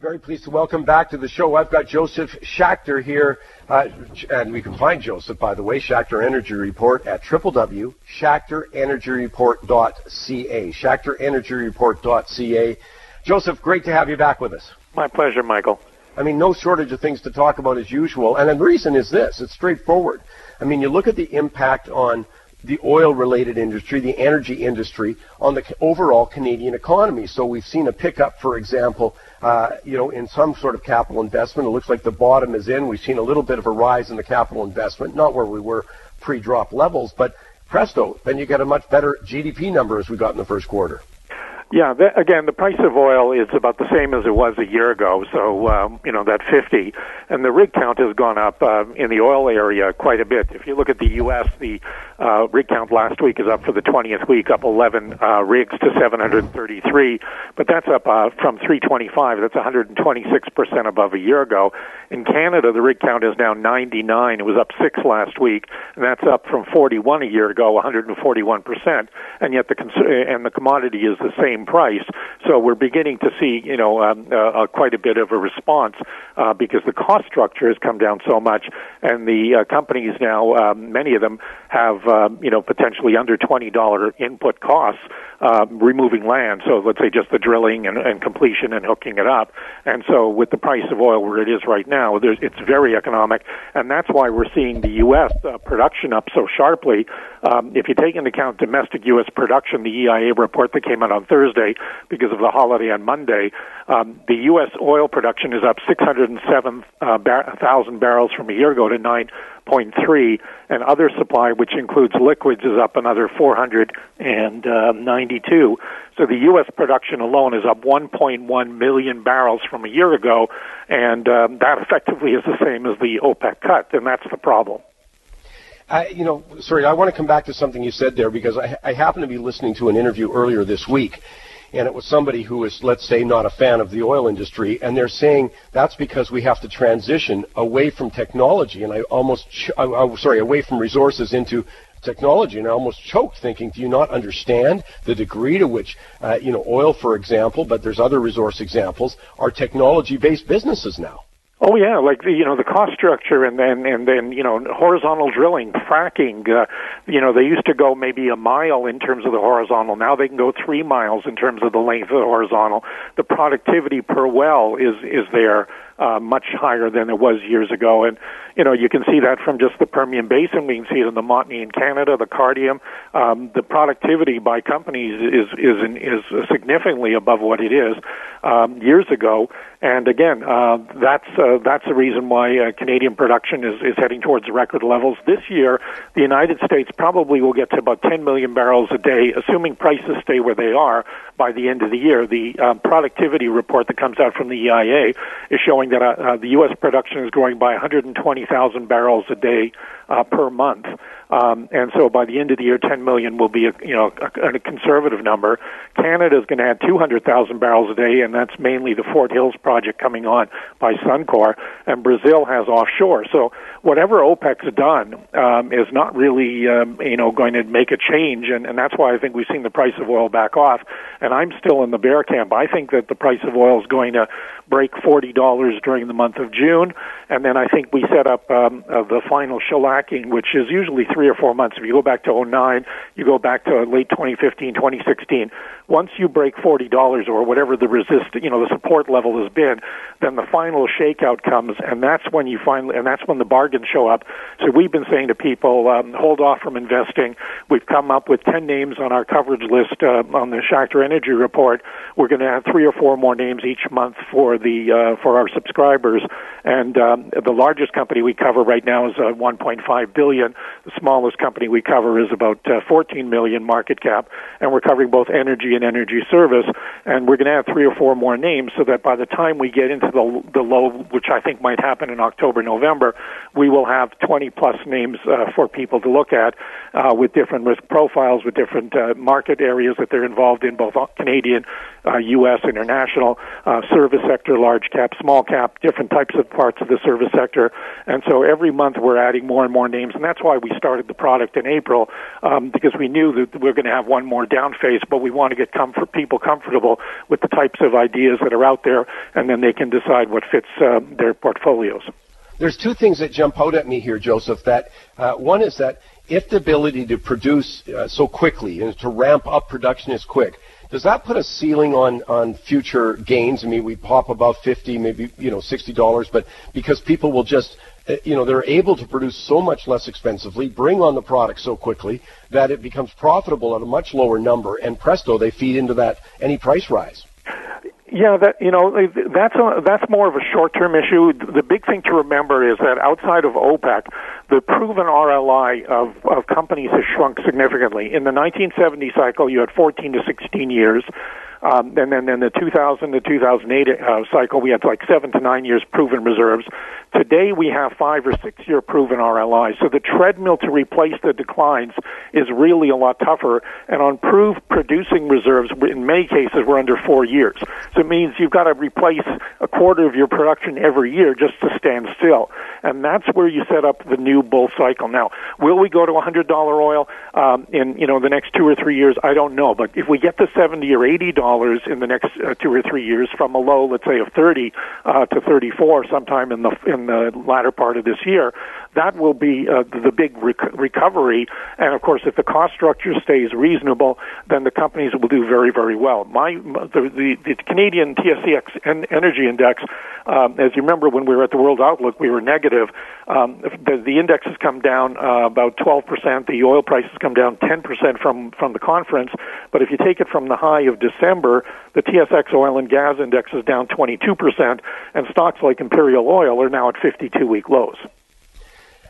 Very pleased to welcome back to the show. I've got Joseph Schachter here, uh, and we can find Joseph, by the way, Schachter Energy Report at www.schachterenergyreport.ca. Schachterenergyreport.ca. Joseph, great to have you back with us. My pleasure, Michael. I mean, no shortage of things to talk about as usual, and the reason is this: it's straightforward. I mean, you look at the impact on the oil-related industry, the energy industry, on the overall Canadian economy. So we've seen a pickup, for example, uh, you know, in some sort of capital investment. It looks like the bottom is in. We've seen a little bit of a rise in the capital investment, not where we were pre-drop levels, but presto, then you get a much better GDP number as we got in the first quarter. Yeah, the, again, the price of oil is about the same as it was a year ago. So, um, you know, that 50. And the rig count has gone up uh, in the oil area quite a bit. If you look at the U.S., the uh, rig count last week is up for the 20th week, up 11 uh, rigs to 733. But that's up uh, from 325. That's 126% above a year ago. In Canada, the rig count is now 99. It was up six last week, and that's up from 41 a year ago, 141%. And yet the cons- and the commodity is the same price. So we're beginning to see, you know, um, uh, uh, quite a bit of a response uh, because the cost structure has come down so much, and the uh, companies now, um, many of them have, um, you know, potentially under twenty dollar input costs uh, removing land. So let's say just the drilling and, and completion and hooking it up. And so with the price of oil where it is right now, it's very economic, and that's why we're seeing the U.S. Uh, production up so sharply. Um, if you take into account domestic U.S. production, the EIA report that came out on Thursday because of the holiday on Monday, um, the U.S. oil production is up 607,000 uh, bar- barrels from a year ago to 9.3, and other supply, which includes liquids, is up another 492. So the U.S. production alone is up 1.1 million barrels from a year ago, and um, that effectively is the same as the OPEC cut, and that's the problem. I, you know, sorry, I want to come back to something you said there because I, I happen to be listening to an interview earlier this week, and it was somebody who is, let's say, not a fan of the oil industry, and they're saying that's because we have to transition away from technology, and I almost, ch- I, I, sorry, away from resources into technology, and I almost choked thinking, do you not understand the degree to which, uh, you know, oil, for example, but there's other resource examples, are technology-based businesses now? Oh yeah, like the you know the cost structure and then and then you know horizontal drilling, fracking. Uh, you know they used to go maybe a mile in terms of the horizontal. Now they can go three miles in terms of the length of the horizontal. The productivity per well is is there uh, much higher than it was years ago. And, you know, you can see that from just the Permian Basin. We can see it in the Montney in Canada, the Cardium. Um, the productivity by companies is, is, is significantly above what it is um, years ago. And again, uh, that's uh, that's the reason why uh, Canadian production is, is heading towards record levels this year. The United States probably will get to about 10 million barrels a day, assuming prices stay where they are by the end of the year. The um, productivity report that comes out from the EIA is showing that uh, uh, the U.S. production is growing by 120,000 barrels a day uh, per month. Um, and so by the end of the year, 10 million will be a, you know a, a conservative number. Canada is going to add 200,000 barrels a day, and that's mainly the Fort Hills project coming on by Suncor. And Brazil has offshore. So whatever OPEC's done um, is not really um, you know going to make a change, and, and that's why I think we've seen the price of oil back off. And I'm still in the bear camp. I think that the price of oil is going to break forty dollars during the month of June, and then I think we set up um, uh, the final shellacking, which is usually three or four months. If you go back to 09, you go back to late 2015, 2016. Once you break forty dollars or whatever the resist, you know, the support level has been, then the final shakeout comes, and that's when you finally, and that's when the bargains show up. So we've been saying to people, um, hold off from investing. We've come up with ten names on our coverage list uh, on the Schachter Energy Report. We're going to have three or four more names each month for the uh, for our subscribers. And um, the largest company we cover right now is uh, 1.5 billion. The smallest company we cover is about uh, 14 million market cap, and we're covering both energy and energy service. And we're going to have three or four more names so that by the time we get into the the low, which I think might happen in October, November, we will have 20 plus names uh, for people to look at. uh, with different risk profiles, with different uh, market areas that they're involved in, both Canadian, uh, U.S., international, uh, service sector, large cap, small cap, different types of parts of the service sector. And so every month we're adding more and more names, and that's why we started the product in April um, because we knew that we are going to have one more down phase, but we want to get comfort, people comfortable with the types of ideas that are out there, and then they can decide what fits uh, their portfolios. There's two things that jump out at me here, Joseph. That uh, one is that if the ability to produce uh, so quickly and to ramp up production is quick, does that put a ceiling on, on future gains? I mean, we pop above 50, maybe, you know, $60, but because people will just, Uh, you know, they're able to produce so much less expensively, bring on the product so quickly that it becomes profitable at a much lower number, and presto, they feed into that any price rise. Yeah, that you know that's a, that's more of a short-term issue. The big thing to remember is that outside of OPEC, the proven RLI of, of companies has shrunk significantly. In the 1970 cycle, you had 14 to 16 years. Um, and then in the 2000 to 2008 uh, cycle, we had like seven to nine years proven reserves. Today we have five or six year proven RLI. So the treadmill to replace the declines is really a lot tougher. And on proved producing reserves, in many cases, we're under four years. So it means you've got to replace a quarter of your production every year just to stand still. And that's where you set up the new bull cycle. Now, will we go to $100 oil um, in you know the next two or three years? I don't know. But if we get to 70 or 80 dollars in the next uh, two or three years, from a low, let's say, of 30 uh, to 34, sometime in the in the latter part of this year, that will be uh, the big rec- recovery. And of course, if the cost structure stays reasonable, then the companies will do very, very well. My the the, the Canadian TSX Energy Index, um, as you remember, when we were at the World Outlook, we were negative. Um, the, the index has come down uh, about 12 percent. The oil price has come down 10 percent from from the conference. But if you take it from the high of December, the TSX Oil and Gas Index is down 22 percent, and stocks like Imperial Oil are now at 52-week lows.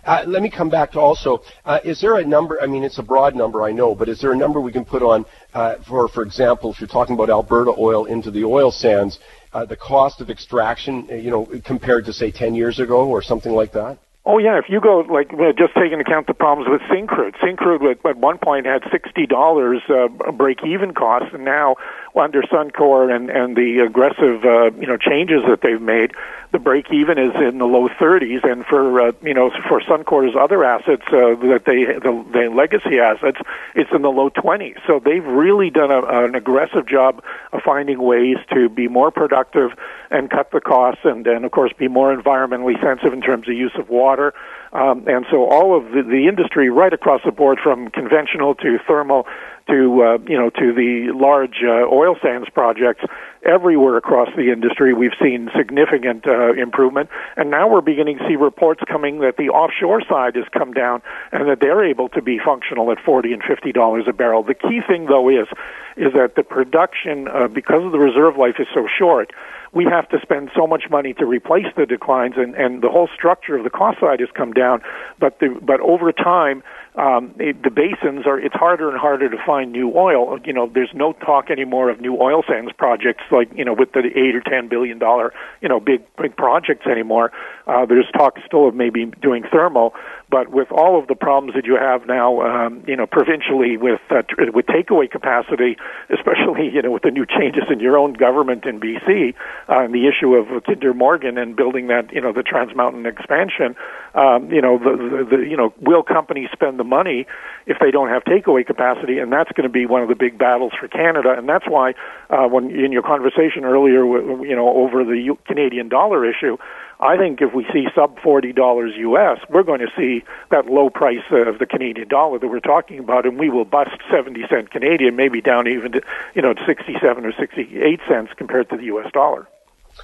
Uh, let me come back to also, uh, is there a number, I mean, it's a broad number, I know, but is there a number we can put on uh, for, for example, if you're talking about Alberta oil into the oil sands, uh, the cost of extraction, uh, you know, compared to, say, 10 years ago or something like that? Oh yeah, if you go like just taking account the problems with Syncrude, Syncrude at, at one point had sixty dollars uh, break even cost, and now under Suncor and and the aggressive uh, you know changes that they've made, the break even is in the low 30s, and for uh, you know for Suncor's other assets uh, that they the, the legacy assets, it's in the low 20s. So they've really done a, an aggressive job of finding ways to be more productive and cut the costs, and and of course be more environmentally sensitive in terms of use of water. Um, and so all of the, the industry right across the board from conventional to thermal to uh, you know to the large uh, oil sands projects everywhere across the industry we've seen significant uh, improvement. And now we're beginning to see reports coming that the offshore side has come down and that they're able to be functional at 40 and 50 dollars a barrel. The key thing though is is that the production uh, because of the reserve life is so short we have to spend so much money to replace the declines and, and the whole structure of the cost side has come down. But the but over time um, it, the basins are it's harder and harder to find new oil. You know, there's no talk anymore of new oil sands projects like you know with the eight or ten billion dollar you know big big projects anymore. Uh, there's talk still of maybe doing thermal, but with all of the problems that you have now, um, you know, provincially with uh, with takeaway capacity, especially you know with the new changes in your own government in BC, uh, and the issue of Kinder Morgan and building that you know the Trans Mountain expansion, um, you know the, the, the you know will companies spend the money if they don't have takeaway capacity, and that's going to be one of the big battles for Canada, and that's why uh, when in your conversation earlier, you know, over the Canadian dollar issue. I think if we see sub forty dollars US, we're going to see that low price of the Canadian dollar that we're talking about, and we will bust seventy cent Canadian, maybe down even to you know sixty seven or sixty eight cents compared to the US dollar.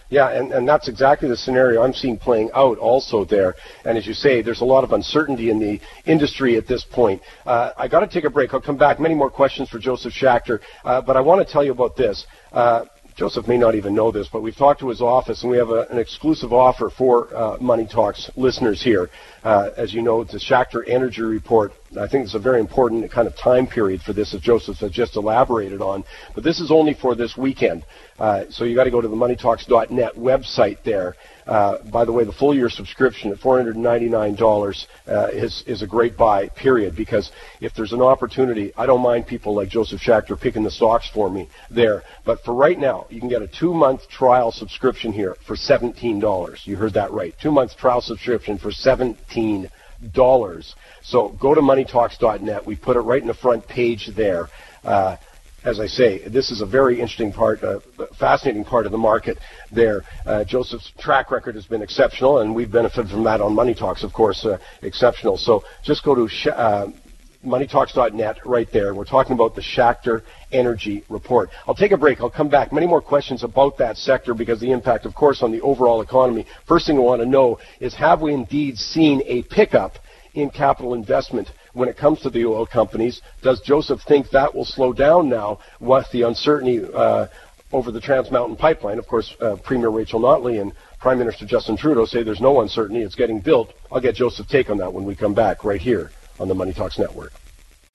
Yeah, and, and that's exactly the scenario I'm seeing playing out also there. And as you say, there's a lot of uncertainty in the industry at this point. Uh, I got to take a break. I'll come back. Many more questions for Joseph Schachter, uh, but I want to tell you about this. Uh, Joseph may not even know this, but we've talked to his office, and we have a, an exclusive offer for uh, Money Talks listeners here. Uh, as you know, it's the Schachter Energy Report I think it's a very important kind of time period for this, as Joseph has just elaborated on. But this is only for this weekend. Uh, so you got to go to the moneytalks.net website there. Uh, by the way, the full year subscription at $499 uh, is, is a great buy, period, because if there's an opportunity, I don't mind people like Joseph Schachter picking the stocks for me there. But for right now, you can get a two month trial subscription here for $17. You heard that right. Two month trial subscription for 17 dollars. So go to moneytalks.net. We put it right in the front page there. Uh, as I say, this is a very interesting part, uh, fascinating part of the market there. Uh, Joseph's track record has been exceptional, and we've benefited from that on Money Talks, of course, uh, exceptional. So just go to sh- uh, moneytalks.net right there. We're talking about the Schachter Energy Report. I'll take a break. I'll come back. Many more questions about that sector because the impact, of course, on the overall economy. First thing I want to know is have we indeed seen a pickup in capital investment when it comes to the oil companies. Does Joseph think that will slow down now with the uncertainty uh, over the Trans Mountain Pipeline? Of course, uh, Premier Rachel Notley and Prime Minister Justin Trudeau say there's no uncertainty. It's getting built. I'll get Joseph's take on that when we come back right here on the Money Talks Network.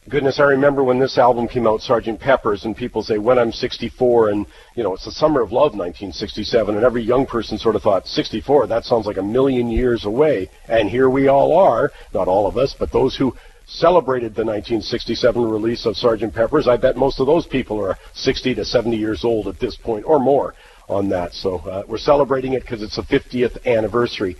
Goodness, I remember when this album came out, Sgt. Pepper's, and people say, when I'm 64, and, you know, it's the summer of love, 1967, and every young person sort of thought, 64, that sounds like a million years away. And here we all are, not all of us, but those who celebrated the 1967 release of Sgt. Pepper's, I bet most of those people are 60 to 70 years old at this point, or more on that. So uh, we're celebrating it because it's the 50th anniversary.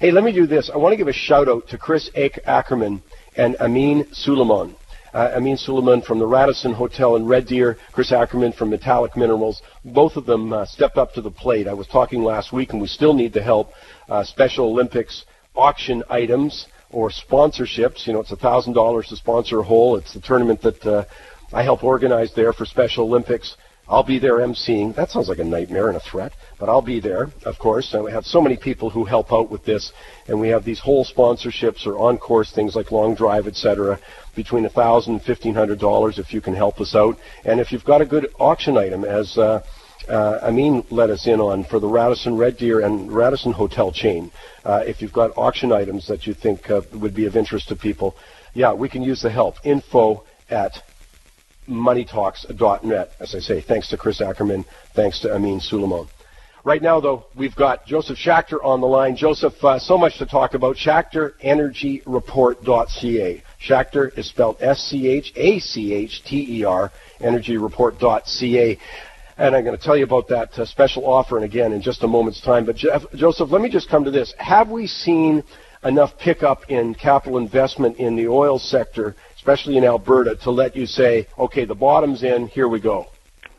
Hey, let me do this. I want to give a shout out to Chris Ackerman and Amin Suleiman uh, Amin Suleiman from the Radisson Hotel in Red Deer, Chris Ackerman from Metallic Minerals. Both of them uh, stepped up to the plate. I was talking last week, and we still need the help. Uh, Special Olympics auction items or sponsorships. You know, it's $1,000 to sponsor a hole. It's the tournament that uh, I help organize there for Special Olympics. I'll be there emceeing. That sounds like a nightmare and a threat, but I'll be there, of course. And we have so many people who help out with this, and we have these whole sponsorships or on-course things like long drive, etc between $1,000 and $1,500 if you can help us out. And if you've got a good auction item, as uh, uh, Amin let us in on for the Radisson Red Deer and Radisson Hotel chain, uh, if you've got auction items that you think uh, would be of interest to people, yeah, we can use the help. Info at moneytalks.net, as I say. Thanks to Chris Ackerman. Thanks to Amin Suleiman. Right now, though, we've got Joseph Schachter on the line. Joseph, uh, so much to talk about. SchachterEnergyReport.ca. Schachter is spelled S-C-H-A-C-H-T-E-R, energyreport.ca. And I'm going to tell you about that uh, special offer, and again, in just a moment's time. But Jeff, Joseph, let me just come to this. Have we seen enough pickup in capital investment in the oil sector, especially in Alberta, to let you say, okay, the bottom's in, here we go?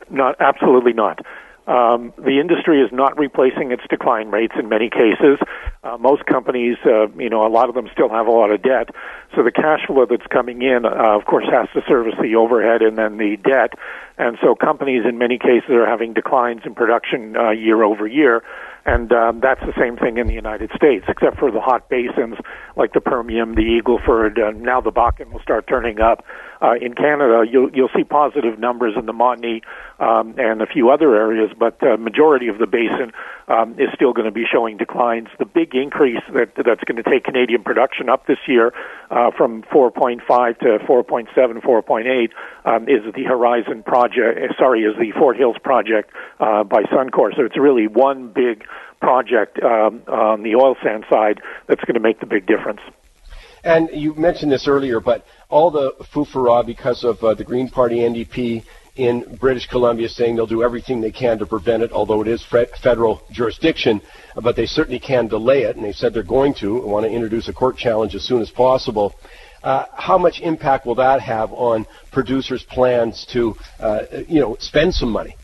Not, absolutely not. Um, the industry is not replacing its decline rates in many cases. Uh, most companies, uh, you know, a lot of them still have a lot of debt. So the cash flow that's coming in, uh, of course, has to service the overhead and then the debt. And so companies in many cases are having declines in production uh, year over year. And um, that's the same thing in the United States, except for the hot basins like the Permian, the Eagle Ford, and now the Bakken will start turning up. Uh, in Canada, you'll you'll see positive numbers in the Montney um, and a few other areas, but the majority of the basin um, is still going to be showing declines. The big increase that that's going to take Canadian production up this year uh, from 4.5 to 4.7, 4.8 um, is the Horizon project. Uh, sorry, is the Fort Hills project uh, by Suncor. So it's really one big project um, on the oil sand side that's going to make the big difference. And you mentioned this earlier, but all the foofara because of uh, the Green Party NDP in British Columbia saying they'll do everything they can to prevent it, although it is federal jurisdiction, but they certainly can delay it, and they said they're going to want to introduce a court challenge as soon as possible. Uh, how much impact will that have on producers' plans to, uh, you know, spend some money?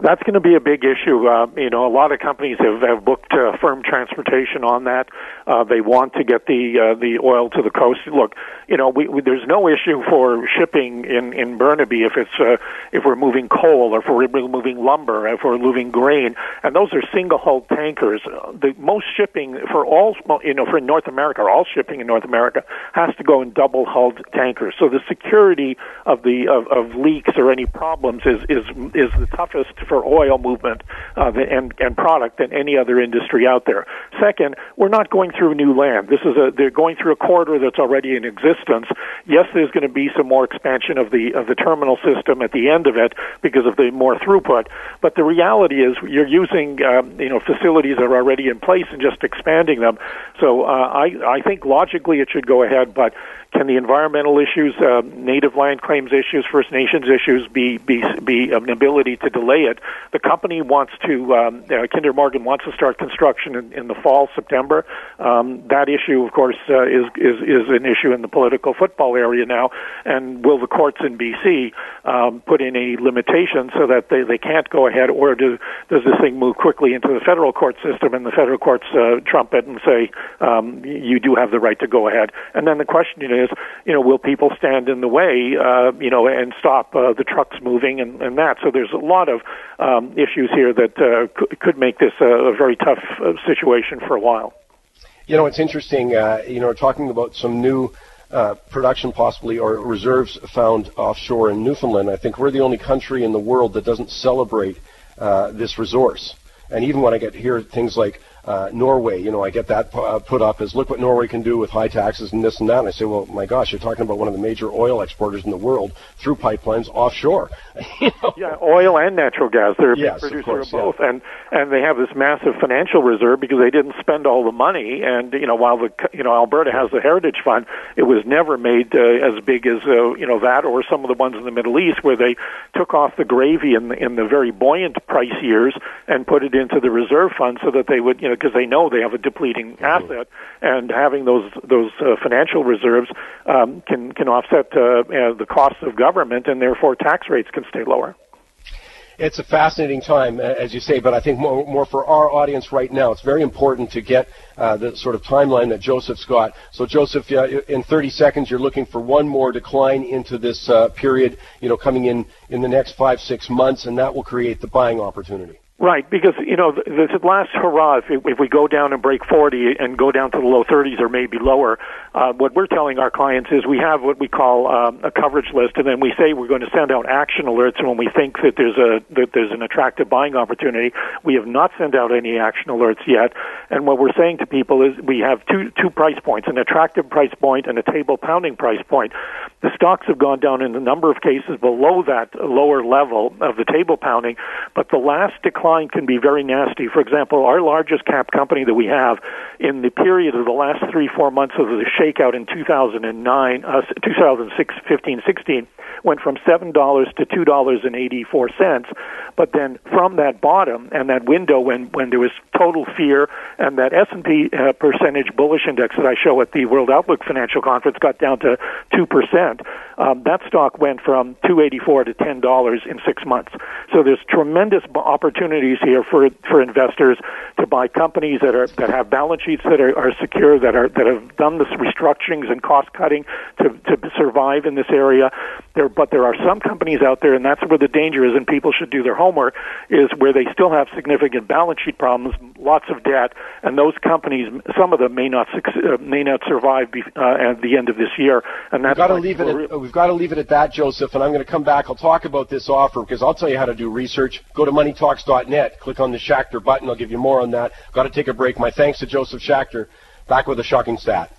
That's going to be a big issue. Uh, you know, a lot of companies have, have booked uh, firm transportation on that. Uh, they want to get the uh, the oil to the coast. Look, you know, we, we, there's no issue for shipping in in Burnaby if it's uh, if we're moving coal or if we're moving lumber, or if we're moving grain, and those are single hull tankers. Uh, the most shipping for all, you know, for North America, or all shipping in North America has to go in double hulled tankers. So the security of the of, of leaks or any problems is is is the toughest safer oil movement uh, and, and product than any other industry out there. Second, we're not going through new land. This is a they're going through a corridor that's already in existence. Yes, there's going to be some more expansion of the of the terminal system at the end of it because of the more throughput. But the reality is, you're using um, you know facilities that are already in place and just expanding them. So uh, I I think logically it should go ahead, but can the environmental issues, uh, native land claims issues, First Nations issues be be be an ability to delay it? The company wants to. Um, uh, Kinder Morgan wants to start construction in, in the fall, September. Um, that issue, of course, uh, is is is an issue in the political football area now. And will the courts in BC um, put in any limitations so that they they can't go ahead, or do does this thing move quickly into the federal court system and the federal courts uh, trumpet and say um, you do have the right to go ahead? And then the question is is, you know, will people stand in the way, uh, you know, and stop uh, the trucks moving and, and that? So there's a lot of um, issues here that uh, could, could make this a, a very tough uh, situation for a while. You know, it's interesting. Uh, you know, talking about some new uh, production possibly or reserves found offshore in Newfoundland. I think we're the only country in the world that doesn't celebrate uh, this resource. And even when I get hear things like uh, Norway, you know, I get that uh, put up as look what Norway can do with high taxes and this and that. And I say, well, my gosh, you're talking about one of the major oil exporters in the world through pipelines offshore. you know? Yeah, oil and natural gas. They're a yes, producer of, course, of both, yeah. and and they have this massive financial reserve because they didn't spend all the money. And you know, while the you know Alberta has the Heritage Fund, it was never made uh, as big as uh, you know that or some of the ones in the Middle East where they took off the gravy in the, in the very buoyant price years and put it into the reserve fund so that they would you know because they know they have a depleting mm-hmm. asset, and having those those uh, financial reserves um, can can offset uh, you know, the costs of government, and therefore tax rates can stay lower. It's a fascinating time, as you say, but I think more, more for our audience right now, it's very important to get uh, the sort of timeline that Joseph's got. So, Joseph, uh, in 30 seconds, you're looking for one more decline into this uh, period, you know, coming in in the next five, six months, and that will create the buying opportunity. Right, because you know this last hurrah. If, if we go down and break 40 and go down to the low 30s or maybe lower, uh, what we're telling our clients is we have what we call um, a coverage list, and then we say we're going to send out action alerts when we think that there's a that there's an attractive buying opportunity. We have not sent out any action alerts yet, and what we're saying to people is we have two two price points: an attractive price point and a table pounding price point. The stocks have gone down in a number of cases below that lower level of the table pounding, but the last decline can be very nasty. For example, our largest cap company that we have in the period of the last three, four months of the shakeout in 2009, uh, 2006, 15, 16, went from $7 to $2.84. But then from that bottom and that window when, when there was total fear and that S&P uh, percentage bullish index that I show at the World Outlook Financial Conference got down to 2%, um, that stock went from 284 to $10 in six months. So there's tremendous opportunities here for for investors to buy companies that are that have balance sheets that are, are secure, that are that have done the restructurings and cost cutting to to survive in this area. There, but there are some companies out there, and that's where the danger is, and people should do their homework. Is where they still have significant balance sheet problems, lots of debt, and those companies, some of them may not uh, may not survive be, uh, at the end of this year, and that's got to leave it. At, we've got to leave it at that, Joseph. And I'm going to come back. I'll talk about this offer because I'll tell you how to do research. Go to moneytalks.net. Click on the Schachter button. I'll give you more on that. Got to take a break. My thanks to Joseph Schachter. Back with a shocking stat.